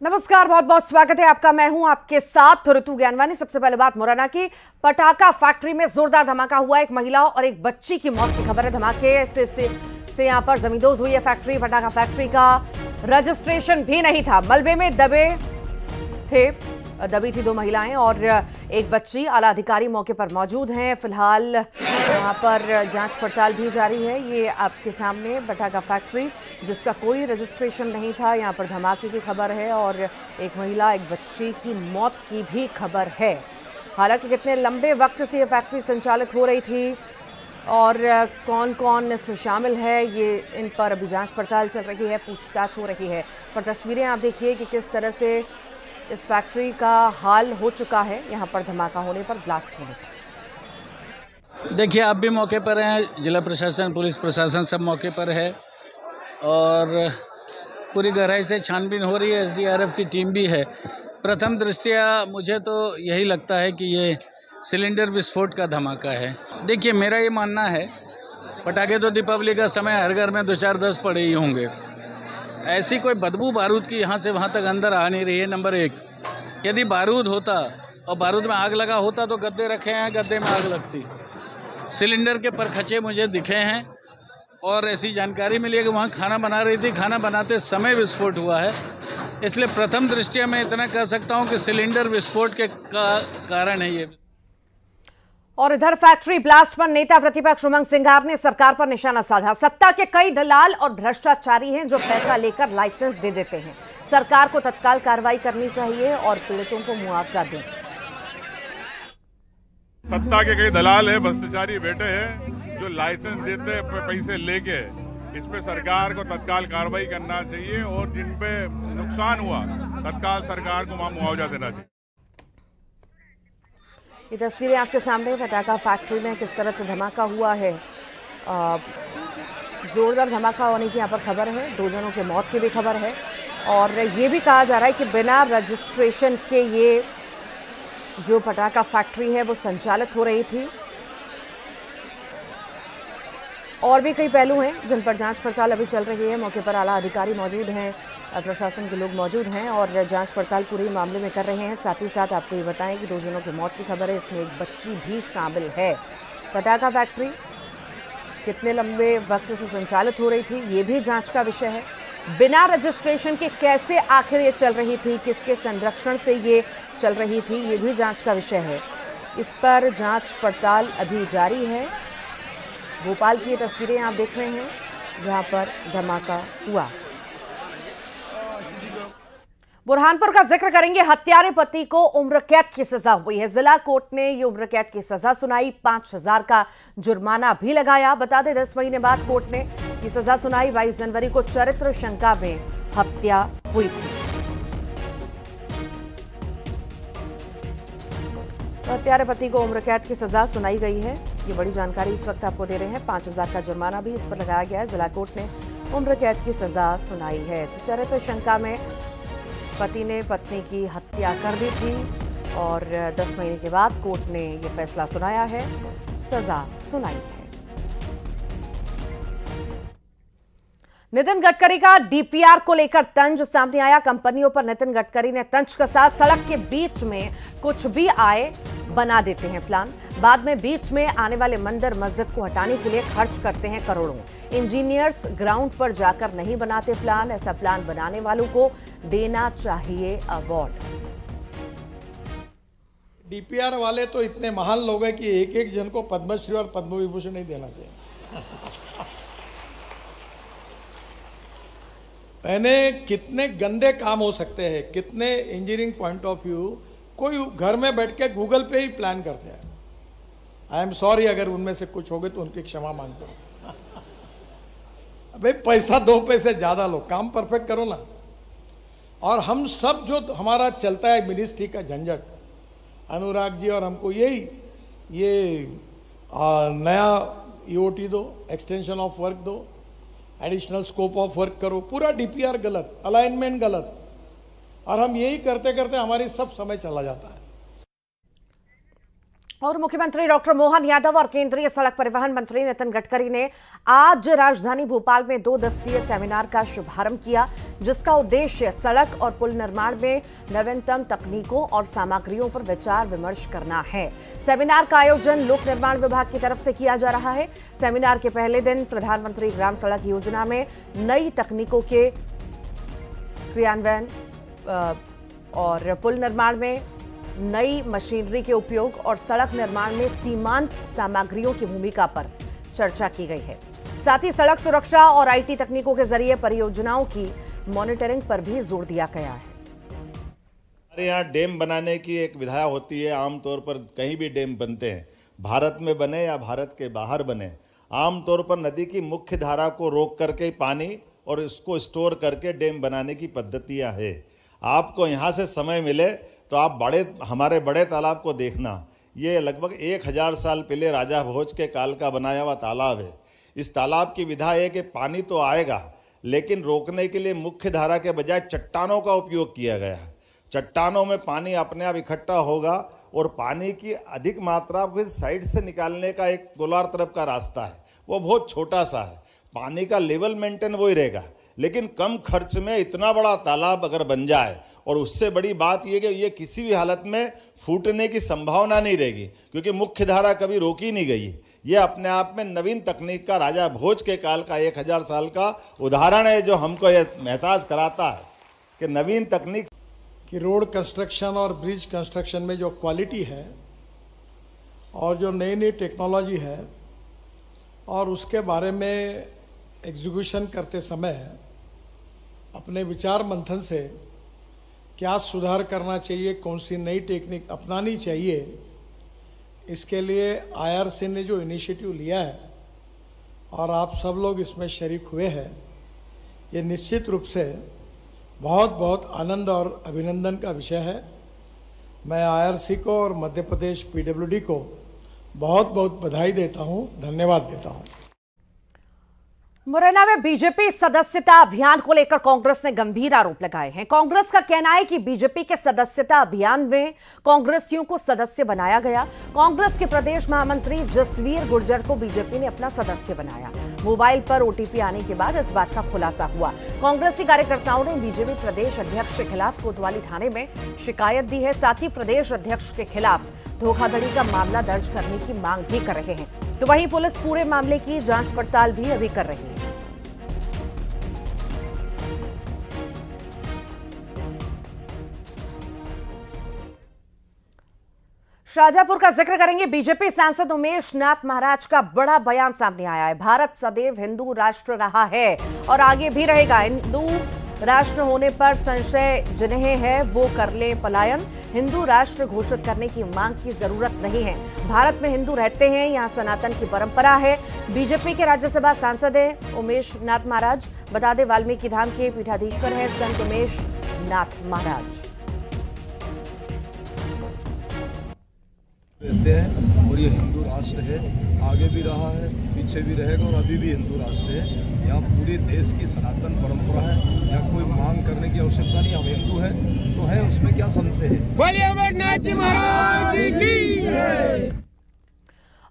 नमस्कार बहुत बहुत स्वागत है आपका। मैं हूँ आपके साथ ऋतु ज्ञानवानी। सबसे पहले बात मुरैना की। पटाखा फैक्ट्री में जोरदार धमाका हुआ। एक महिला और एक बच्ची की मौत की खबर है। धमाके से से, से यहाँ पर जमींदोज हुई है फैक्ट्री पटाखा फैक्ट्री का। रजिस्ट्रेशन भी नहीं था। मलबे में दबे थे दबी थी दो महिलाएँ और एक बच्ची, आला अधिकारी मौके पर मौजूद हैं। फ़िलहाल यहाँ पर जाँच पड़ताल भी जारी है। ये आपके सामने बटाका फैक्ट्री, जिसका कोई रजिस्ट्रेशन नहीं था। यहाँ पर धमाके की खबर है और एक महिला, एक बच्ची की मौत की भी खबर है। हालाँकि कितने लंबे वक्त से ये फैक्ट्री संचालित हो रही थी और कौन कौन इसमें शामिल है, ये इन पर अभी जाँच पड़ताल चल रही है, पूछताछ हो रही है। पर तस्वीरें आप देखिए कि किस तरह से इस फैक्ट्री का हाल हो चुका है। यहाँ पर धमाका होने पर ब्लास्ट होने पर। देखिए, आप भी मौके पर हैं। जिला प्रशासन, पुलिस प्रशासन सब मौके पर है। और पूरी गहराई से छानबीन हो रही है। एसडीआरएफ की टीम भी है। प्रथम दृष्टिया मुझे तो यही लगता है कि ये सिलेंडर विस्फोट का धमाका है। देखिए, मेरा ये मानना है, पटाखे तो दीपावली का समय, हर घर में दो चार दस पड़े ही होंगे। ऐसी कोई बदबू बारूद की यहाँ से वहाँ तक अंदर आ नहीं रही है, नंबर एक। यदि बारूद होता और बारूद में आग लगा होता तो गद्दे रखे हैं, गद्दे में आग लगती। सिलेंडर के परखचे मुझे दिखे हैं और ऐसी जानकारी मिली है कि वहाँ खाना बना रही थी। खाना बनाते समय विस्फोट हुआ है। इसलिए प्रथम दृष्टिया मैं इतना कह सकता हूँ कि सिलेंडर विस्फोट के का, कारण है ये। और इधर फैक्ट्री ब्लास्ट पर नेता प्रतिपक्ष उमंग सिंघार ने सरकार पर निशाना साधा। सत्ता के कई दलाल और भ्रष्टाचारी हैं जो पैसा लेकर लाइसेंस दे देते हैं। सरकार को तत्काल कार्रवाई करनी चाहिए और पीड़ितों को मुआवजा दें। सत्ता के कई दलाल है, भ्रष्टाचारी बैठे हैं, जो लाइसेंस देते पैसे लेके। इस पे सरकार को तत्काल कार्रवाई करना चाहिए और जिन पे नुकसान हुआ, तत्काल सरकार को मुआवजा देना चाहिए। ये तस्वीरें आपके सामने, पटाखा फैक्ट्री में किस तरह से धमाका हुआ है। जोरदार धमाका होने की यहाँ पर खबर है। दो जनों के मौत की भी खबर है। और ये भी कहा जा रहा है कि बिना रजिस्ट्रेशन के ये जो पटाखा फैक्ट्री है, वो संचालित हो रही थी। और भी कई पहलू हैं, जिन पर जाँच पड़ताल अभी चल रही है। मौके पर आला अधिकारी मौजूद हैं, प्रशासन के लोग मौजूद हैं और जाँच पड़ताल पूरे मामले में कर रहे हैं। साथ ही साथ आपको ये बताएँ कि दो जनों की मौत की खबर है, इसमें एक बच्ची भी शामिल है। पटाखा फैक्ट्री कितने लंबे वक्त से संचालित हो रही थी, ये भी जाँच का विषय है। बिना रजिस्ट्रेशन के कैसे आखिर ये चल रही थी, किसके संरक्षण से ये चल रही थी, ये भी जाँच का विषय है। इस पर जाँच पड़ताल अभी जारी है। भोपाल की ये तस्वीरें आप देख रहे हैं, जहाँ पर धमाका हुआ। बुरहानपुर का ज़िक्र करेंगे, हत्यारे पति को उम्र कैद की सजा हुई है। जिला कोर्ट ने ये उम्र कैद की सजा सुनाई, पाँच हज़ार का जुर्माना भी लगाया। बता दें, दस महीने बाद कोर्ट ने ये सजा सुनाई, बाईस जनवरी को चरित्र शंका में हत्या हुई थी। हत्यारे पति को उम्र कैद की सजा सुनाई गई है। ये बड़ी जानकारी इस वक्त आपको दे रहे हैं। पाँच हज़ार का जुर्माना भी इस पर लगाया गया है। जिला कोर्ट ने उम्र कैद की सजा सुनाई है। तो चरित्र शंका में पति ने पत्नी की हत्या कर दी थी और 10 महीने के बाद कोर्ट ने यह फैसला सुनाया है। सजा सुनाई है। नितिन गडकरी का डीपीआर को लेकर तंज सामने आया। कंपनियों पर नितिन गडकरी ने तंज के साथ सड़क के बीच में कुछ भी आए बना देते हैं प्लान। बाद में बीच में आने वाले मंदिर मस्जिद को हटाने के लिए खर्च करते हैं करोड़ों। इंजीनियर्स ग्राउंड पर जाकर नहीं बनाते प्लान, ऐसा प्लान बनाने वालों को देना चाहिए अवार्ड। डीपीआर वाले तो इतने महान लोग हैं कि एक एक जन को पद्मश्री और पद्म विभूषण नहीं देना चाहिए। मैंने कितने गंदे काम हो सकते हैं, कितने इंजीनियरिंग पॉइंट ऑफ़ व्यू कोई घर में बैठ के गूगल पे ही प्लान करते हैं। आई एम सॉरी अगर उनमें से कुछ हो गए तो उनकी क्षमा मांगते हूँ। भाई पैसा दो पैसे ज़्यादा लो काम परफेक्ट करो ना। और हम सब जो हमारा चलता है मिनिस्ट्री का झंझट अनुराग जी और हमको यही ये आ, नया ईओटी दो एक्सटेंशन ऑफ़ वर्क दो एडिशनल स्कोप ऑफ़ वर्क करो पूरा डीपीआर गलत अलाइनमेंट गलत। और हम यही करते करते हमारी सब समय चला जाता है। और मुख्यमंत्री डॉक्टर मोहन यादव और केंद्रीय सड़क परिवहन मंत्री नितिन गडकरी ने आज राजधानी भोपाल में दो दिवसीय सेमिनार का शुभारंभ किया, जिसका उद्देश्य सड़क और पुल निर्माण में नवीनतम तकनीकों और सामग्रियों पर विचार विमर्श करना है। सेमिनार का आयोजन लोक निर्माण विभाग की तरफ़ से किया जा रहा है। सेमिनार के पहले दिन प्रधानमंत्री ग्राम सड़क योजना में नई तकनीकों के क्रियान्वयन और पुल निर्माण में नई मशीनरी के उपयोग और सड़क निर्माण में सीमांत सामग्रियों की भूमिका पर चर्चा की गई है। साथ ही सड़क सुरक्षा और आईटी तकनीकों के ज़रिए परियोजनाओं की मॉनिटरिंग पर भी ज़ोर दिया गया है। हमारे यहाँ डैम बनाने की एक विधा होती है, आमतौर पर कहीं भी डैम बनते हैं। भारत में बने या भारत के बाहर बने, आमतौर पर नदी की मुख्य धारा को रोक करके पानी और इसको स्टोर करके डैम बनाने की पद्धतियाँ है। आपको यहाँ से समय मिले तो आप बड़े, हमारे बड़े तालाब को देखना। ये लगभग एक हज़ार साल पहले राजा भोज के काल का बनाया हुआ तालाब है। इस तालाब की विधा है कि पानी तो आएगा, लेकिन रोकने के लिए मुख्य धारा के बजाय चट्टानों का उपयोग किया गया चट्टानों में पानी अपने आप इकट्ठा होगा और पानी की अधिक मात्रा फिर साइड से निकालने का एक गोलार तरफ़ का रास्ता है। वो बहुत छोटा सा है। पानी का लेवल मेंटेन वही रहेगा। लेकिन कम खर्च में इतना बड़ा तालाब अगर बन जाए, और उससे बड़ी बात यह कि ये किसी भी हालत में फूटने की संभावना नहीं रहेगी, क्योंकि मुख्य धारा कभी रोकी नहीं गई। ये अपने आप में नवीन तकनीक का राजा भोज के काल का एक हज़ार साल का उदाहरण है जो हमको यह महसास कराता है कि नवीन तकनीक कि रोड कंस्ट्रक्शन और ब्रिज कंस्ट्रक्शन में जो क्वालिटी है, और जो नई नई टेक्नोलॉजी है, और उसके बारे में एग्जीक्यूशन करते समय अपने विचार मंथन से, क्या सुधार करना चाहिए, कौन सी नई टेक्निक अपनानी चाहिए, इसके लिए आईआरसी ने जो इनिशिएटिव लिया है, और आप सब लोग इसमें शरीक हुए हैं, ये निश्चित रूप से बहुत बहुत आनंद और अभिनंदन का विषय है। मैं आईआरसी को और मध्य प्रदेश पीडब्ल्यूडी को बहुत बहुत बधाई देता हूँ, धन्यवाद देता हूँ। मुरैना में बीजेपी सदस्यता अभियान को लेकर कांग्रेस ने गंभीर आरोप लगाए हैं। कांग्रेस का कहना है कि बीजेपी के सदस्यता अभियान में कांग्रेसियों को सदस्य बनाया गया। कांग्रेस के प्रदेश महामंत्री जसवीर गुर्जर को बीजेपी ने अपना सदस्य बनाया। मोबाइल पर ओटीपी आने के बाद इस बात का खुलासा हुआ। कांग्रेसी कार्यकर्ताओं ने बीजेपी प्रदेश अध्यक्ष के खिलाफ कोतवाली थाने में शिकायत दी है। साथ ही प्रदेश अध्यक्ष के खिलाफ धोखाधड़ी का मामला दर्ज करने की मांग भी कर रहे हैं। तो वहीं पुलिस पूरे मामले की जाँच पड़ताल भी अभी कर रही है। शाहजहापुर का ज़िक्र करेंगे। बीजेपी सांसद उमेश नाथ महाराज का बड़ा बयान सामने आया है। भारत सदैव हिंदू राष्ट्र रहा है और आगे भी रहेगा। हिंदू राष्ट्र होने पर संशय जिन्हें है, वो कर ले पलायन। हिंदू राष्ट्र घोषित करने की मांग की ज़रूरत नहीं है। भारत में हिंदू रहते हैं, यहाँ सनातन की परंपरा है। बीजेपी के राज्यसभा सांसद है, उमेश नाथ महाराज। बता दें, वाल्मीकि धाम के पीठाधीश्वर है, संत उमेश नाथ महाराज। भेजते हैं। और ये हिंदू राष्ट्र है। आगे भी रहा है पीछे भी रहेगा और अभी भी हिंदू राष्ट्र है। यहाँ पूरे देश की सनातन परंपरा है। यहाँ कोई मांग करने की आवश्यकता नहीं हम हिंदू है। तो है उसमें क्या संशय है?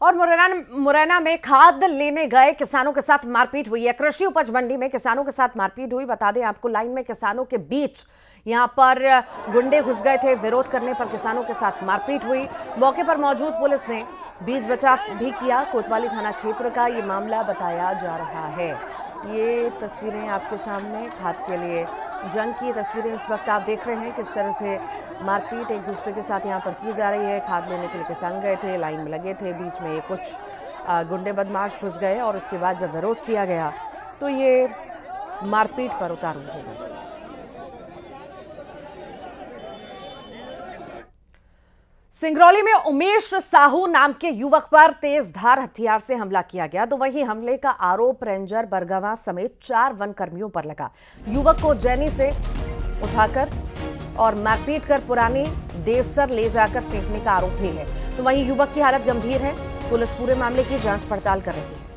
और मुरैना मुरैना में खाद लेने गए किसानों के साथ मारपीट हुई है। कृषि उपज मंडी में किसानों के साथ मारपीट हुई। बता दें आपको लाइन में किसानों के बीच यहाँ पर गुंडे घुस गए थे, विरोध करने पर किसानों के साथ मारपीट हुई। मौके पर मौजूद पुलिस ने बीज बचाव भी किया। कोतवाली थाना क्षेत्र का ये मामला बताया जा रहा है। ये तस्वीरें आपके सामने, खाद के लिए जंग की तस्वीरें इस वक्त आप देख रहे हैं। किस तरह से मारपीट एक दूसरे के साथ यहाँ पर की जा रही है। खाद लेने के लिए किसान गए थे, लाइन में लगे थे, बीच में ये कुछ गुंडे बदमाश घुस गए और उसके बाद जब विरोध किया गया तो ये मारपीट पर उतारू हो गए। सिंगरौली में उमेश साहू नाम के युवक पर तेज धार हथियार से हमला किया गया। तो वहीं हमले का आरोप रेंजर बरगवा समेत चार वन कर्मियों पर लगा। युवक को जैनी से उठाकर और मारपीट कर पुरानी देवसर ले जाकर फेंकने का आरोप भी है। तो वहीं युवक की हालत गंभीर है। पुलिस पूरे मामले की जाँच पड़ताल कर रही है।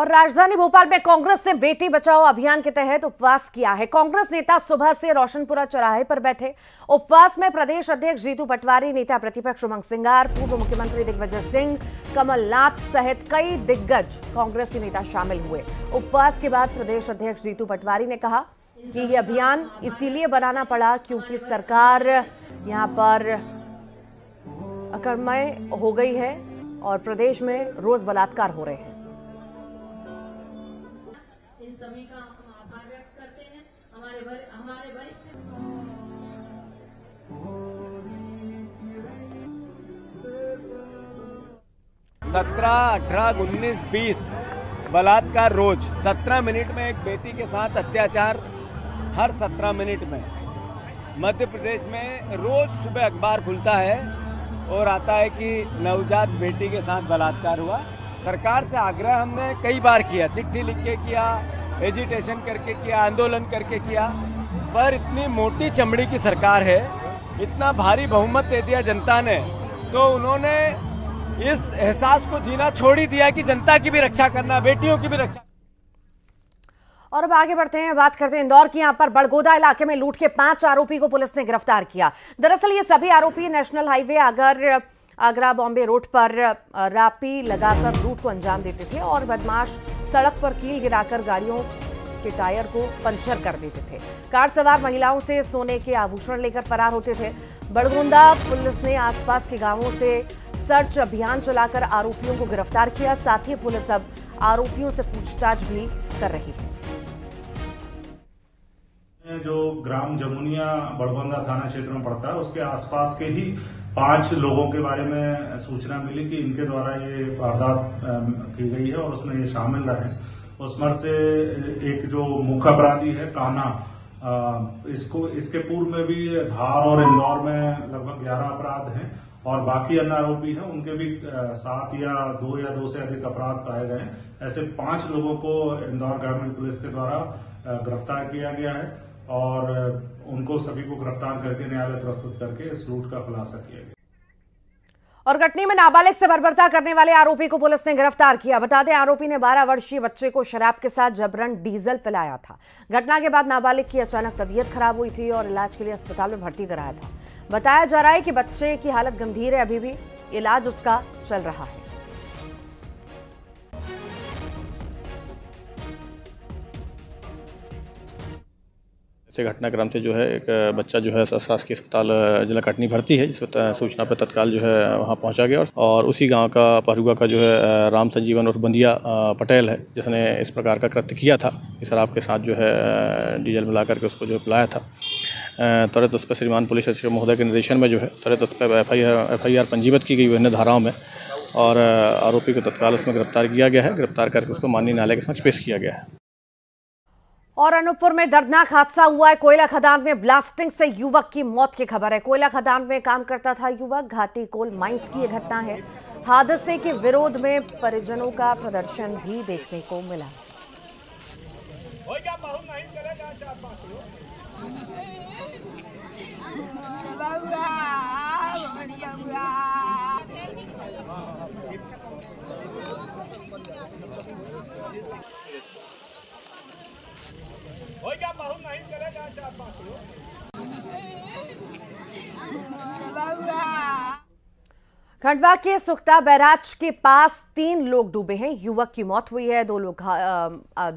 और राजधानी भोपाल में कांग्रेस ने बेटी बचाओ अभियान के तहत उपवास किया है। कांग्रेस नेता सुबह से रोशनपुरा चौराहे पर बैठे। उपवास में प्रदेश अध्यक्ष जीतू पटवारी, नेता प्रतिपक्ष उमंग सिंगार, पूर्व मुख्यमंत्री दिग्विजय सिंह, कमलनाथ सहित कई दिग्गज कांग्रेसी नेता शामिल हुए। उपवास के बाद प्रदेश अध्यक्ष जीतू पटवारी ने कहा कि ये अभियान इसीलिए बनाना पड़ा क्योंकि सरकार यहाँ पर अकर्मय हो गई है और प्रदेश में रोज बलात्कार हो रहे हैं। सभी का हम आभार व्यक्त करते हैं। हमारे वर, हमारे वरिष्ठ सत्रह अठारह उन्नीस बीस बलात्कार रोज। सत्रह मिनट में एक बेटी के साथ अत्याचार हर सत्रह मिनट में। मध्य प्रदेश में रोज सुबह अखबार खुलता है और आता है कि नवजात बेटी के साथ बलात्कार हुआ। सरकार से आग्रह हमने कई बार किया चिट्ठी लिख के किया एजिटेशन करके किया, आंदोलन करके किया, पर इतनी मोटी चमड़ी की सरकार है, इतना भारी बहुमत दे दिया जनता ने तो उन्होंने इस एहसास को जीना छोड़ ही दिया कि जनता की भी रक्षा करना, बेटियों की भी रक्षा और अब आगे बढ़ते हैं, बात करते हैं इंदौर की यहाँ पर, बड़गोदा इलाके में लूट के पाँच आरोपी को पुलिस ने गिरफ़्तार किया। दरअसल ये सभी आरोपी नेशनल हाईवे अगर आगरा बॉम्बे रोड पर रापी लगाकर लूट को अंजाम देते थे और बदमाश सड़क पर कील गिराकर गाड़ियों के टायर को पंचर कर देते थे। कार सवार महिलाओं से सोने के आभूषण लेकर फरार होते थे। बड़गोंदा पुलिस ने आसपास के गाँवों से सर्च अभियान चलाकर आरोपियों को गिरफ़्तार किया। साथ ही पुलिस अब आरोपियों से पूछताछ भी कर रही है। जो ग्राम जमुनिया बड़गोंदा थाना क्षेत्र में पड़ता है, उसके आसपास के ही पाँच लोगों के बारे में सूचना मिली कि इनके द्वारा ये वारदात की गई है और उसमें ये शामिल रहे। उसमें से एक जो मुख्य अपराधी है, कान्हा इसको, इसके पूर्व में भी धार और इंदौर में लगभग ग्यारह अपराध हैं और बाकी अन्य आरोपी हैं, उनके भी सात या दो या दो से अधिक अपराध पाए गए हैं। ऐसे पाँच लोगों को इंदौर ग्रामीण पुलिस के द्वारा गिरफ़्तार किया गया है और उनको सभी को गिरफ़्तार करके, न्यायालय प्रस्तुत करके इस लूट का खुलासा किया गया। और घटनी में नाबालिग से बर्बरता करने वाले आरोपी को पुलिस ने गिरफ़्तार किया। बता दें, आरोपी ने 12 वर्षीय बच्चे को शराब के साथ जबरन डीजल पिलाया था। घटना के बाद नाबालिग की अचानक तबीयत खराब हुई थी और इलाज के लिए अस्पताल में भर्ती कराया था। बताया जा रहा है कि बच्चे की हालत गंभीर है, अभी भी इलाज उसका चल रहा है। ऐसे घटनाक्रम से जो है एक बच्चा जो है शासकीय अस्पताल जिला कटनी भर्ती है जिस सूचना पर तत्काल जो है वहाँ पहुँचा गया और उसी गाँव का पहरुआ का जो है राम संजीवन और बंदिया पटेल है, जिसने इस प्रकार का कृत्य किया था शराब के साथ जो है डीजल मिला करके उसको जो पिलाया था। तुरंत उस पर श्रीमान पुलिस अधीक्षक महोदय के निर्देशन में जो है तुरंत उस पर एफ़ आई आर पंजीबत की गई विभिन्न धाराओं में और आरोपी को तत्काल उसमें गिरफ़्तार किया गया है, गिरफ़्तार करके उसको माननीय न्यायालय के समक्ष पेश किया गया है। और अनूपपुर में दर्दनाक हादसा हुआ है। कोयला खदान में ब्लास्टिंग से युवक की मौत की खबर है। कोयला खदान में काम करता था युवक। घाटी कोल माइंस की यह घटना है। हादसे के विरोध में परिजनों का प्रदर्शन भी देखने को मिला। खंडवा के सुखता बैराज के पास तीन लोग डूबे हैं। युवक की मौत हुई है। दो लोग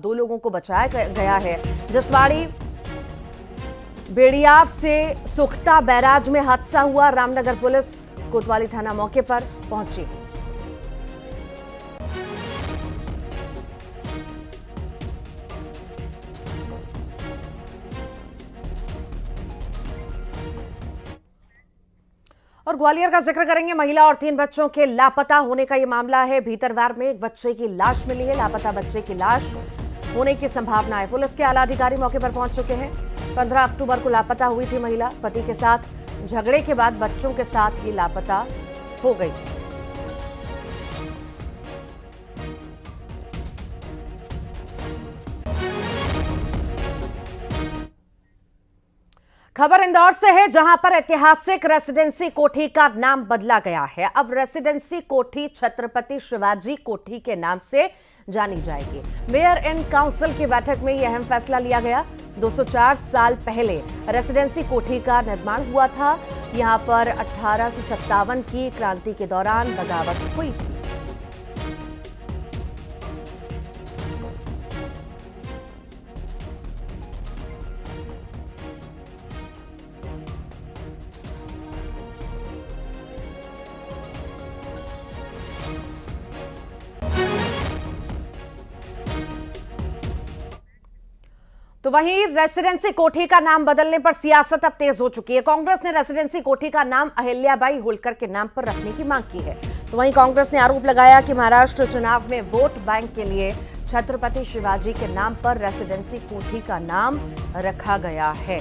दो लोगों को बचाया गया है। जसवाड़ी बेड़ियाव से सुखता बैराज में हादसा हुआ। रामनगर पुलिस कोतवाली थाना मौके पर पहुँची। और ग्वालियर का ज़िक्र करेंगे, महिला और तीन बच्चों के लापता होने का यह मामला है। भीतरवार में एक बच्चे की लाश मिली है, लापता बच्चे की लाश होने की संभावना है। पुलिस के आला अधिकारी मौके पर पहुँच चुके हैं। 15 अक्टूबर को लापता हुई थी महिला, पति के साथ झगड़े के बाद बच्चों के साथ ही लापता हो गई। खबर इंदौर से है, जहाँ पर ऐतिहासिक रेसिडेंसी कोठी का नाम बदला गया है। अब रेसिडेंसी कोठी छत्रपति शिवाजी कोठी के नाम से जानी जाएगी। मेयर एंड काउंसिल की बैठक में यह अहम फैसला लिया गया। 204 साल पहले रेसिडेंसी कोठी का निर्माण हुआ था। यहाँ पर अठारह सौ सत्तावन की क्रांति के दौरान बगावत हुई थी। तो वहीं रेसिडेंसी कोठी का नाम बदलने पर सियासत अब तेज हो चुकी है। कांग्रेस ने रेसिडेंसी कोठी का नाम अहिल्याबाई होलकर के नाम पर रखने की मांग की है। तो वहीं कांग्रेस ने आरोप लगाया कि महाराष्ट्र चुनाव में वोट बैंक के लिए छत्रपति शिवाजी के नाम पर रेसिडेंसी कोठी का नाम रखा गया है।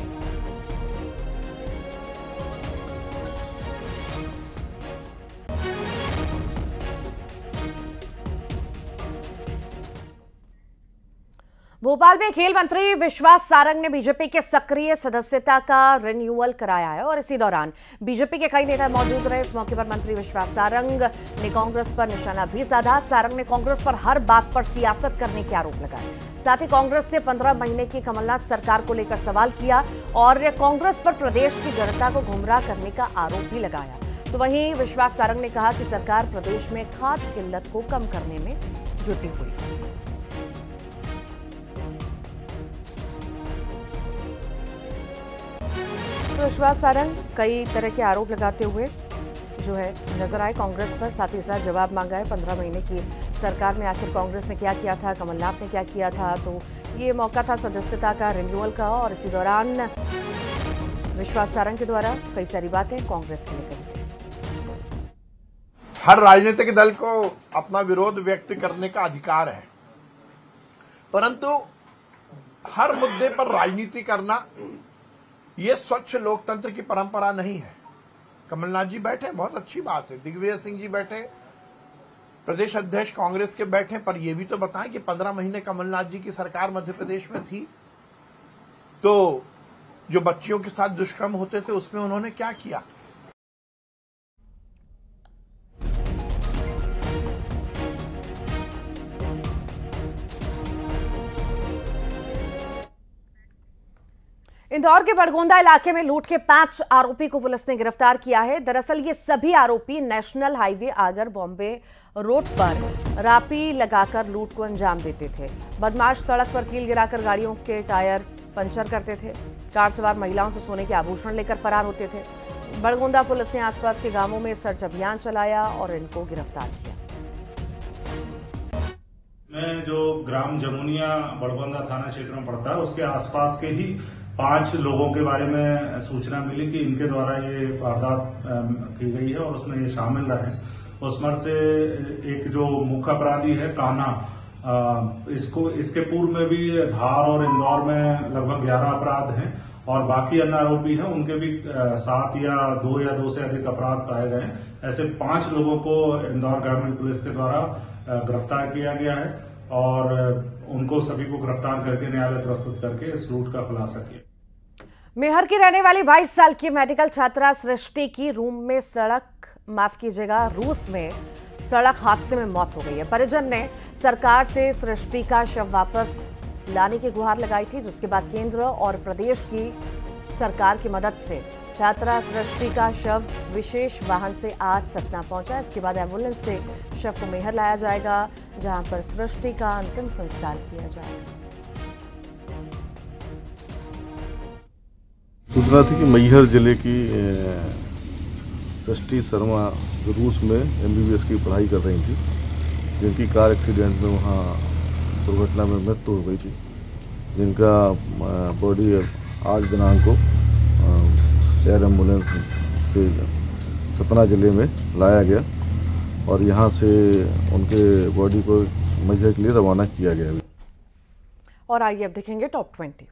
भोपाल में खेल मंत्री विश्वास सारंग ने बीजेपी के सक्रिय सदस्यता का रिन्यूअल कराया है और इसी दौरान बीजेपी के कई नेता मौजूद रहे। इस मौके पर मंत्री विश्वास सारंग ने कांग्रेस पर निशाना भी साधा। सारंग ने कांग्रेस पर हर बात पर सियासत करने के आरोप लगाए। साथ ही कांग्रेस से पंद्रह महीने की कमलनाथ सरकार को लेकर सवाल किया और कांग्रेस पर प्रदेश की जनता को गुमराह करने का आरोप भी लगाया। तो वहीं विश्वास सारंग ने कहा कि सरकार प्रदेश में खाद किल्लत को कम करने में जुटी हुई है। तो विश्वास सारंग कई तरह के आरोप लगाते हुए जो है, नज़र आए। कांग्रेस पर साथ ही साथ जवाब मांगा है, पंद्रह महीने की सरकार में आखिर कांग्रेस ने क्या किया था, कमलनाथ ने क्या किया था? तो ये मौका था सदस्यता का रिन्यूअल का और इसी दौरान विश्वास सारंग के द्वारा कई सारी बातें कांग्रेस के लिए हर राजनीतिक दल को अपना विरोध व्यक्त करने का अधिकार है। परंतु हर मुद्दे पर राजनीति करना ये स्वच्छ लोकतंत्र की परंपरा नहीं है। कमलनाथ जी बैठे, बहुत अच्छी बात है। दिग्विजय सिंह जी बैठे, प्रदेश अध्यक्ष कांग्रेस के बैठे, पर यह भी तो बताएँ कि पंद्रह महीने कमलनाथ जी की सरकार मध्य प्रदेश में थी। तो जो बच्चियों के साथ दुष्कर्म होते थे, उसमें उन्होंने क्या किया? इंदौर के बड़गोंदा इलाके में लूट के पाँच आरोपी को पुलिस ने गिरफ़्तार किया है। दरअसल ये सभी आरोपी national highway Agar Bombay road पर रापी लगाकर लूट को अंजाम देते थे। बदमाश सड़क पर कील गिराकर गाड़ियों के टायर पंचर करते थे। कार सवार महिलाओं से सोने के आभूषण लेकर फरार होते थे। बड़गोंदा पुलिस ने आसपास के गाँवों में सर्च अभियान चलाया और इनको गिरफ़्तार किया। मैं जो ग्राम जमुनिया बड़गोंदा थाना क्षेत्र में पड़ता है, उसके आसपास के ही पाँच लोगों के बारे में सूचना मिली कि इनके द्वारा ये वारदात की गई है और उसमें ये शामिल रहे। उसमें से एक जो मुख्य अपराधी है काना इसको, इसके पूर्व में भी धार और इंदौर में लगभग ग्यारह अपराध हैं और बाकी अन्य आरोपी हैं, उनके भी सात या दो या दो से अधिक अपराध पाए गए हैं। ऐसे पाँच लोगों को इंदौर ग्रामीण पुलिस के द्वारा गिरफ़्तार किया गया है और उनको सभी को गिरफ़्तार करके, न्यायालय प्रस्तुत करके इस लूट का खुलासा किया। मेहर की रहने वाली 22 साल की मेडिकल छात्रा सृष्टि की रूम में सड़क माफ़ कीजिएगा, रूस में सड़क हादसे में मौत हो गई है। परिजन ने सरकार से सृष्टि का शव वापस लाने की गुहार लगाई थी, जिसके बाद केंद्र और प्रदेश की सरकार की मदद से छात्रा सृष्टि का शव, विशेष वाहन से आज सतना पहुँचा। इसके बाद एंबुलेंस से शव को मेहर लाया जाएगा, जहाँ पर सृष्टि का अंतिम संस्कार किया जाएगा। सूचना थी कि मैहर ज़िले की सृष्टि शर्मा रूस में एमबीबीएस की पढ़ाई कर रही थी, जिनकी कार एक्सीडेंट में वहाँ दुर्घटना में मृत्यु हो गई थी, जिनका बॉडी आज दिनांक को एयर एंबुलेंस से सतना ज़िले में लाया गया और यहाँ से उनके बॉडी को मज़े के लिए रवाना किया गया। और आइए अब देखेंगे टॉप ट्वेंटी।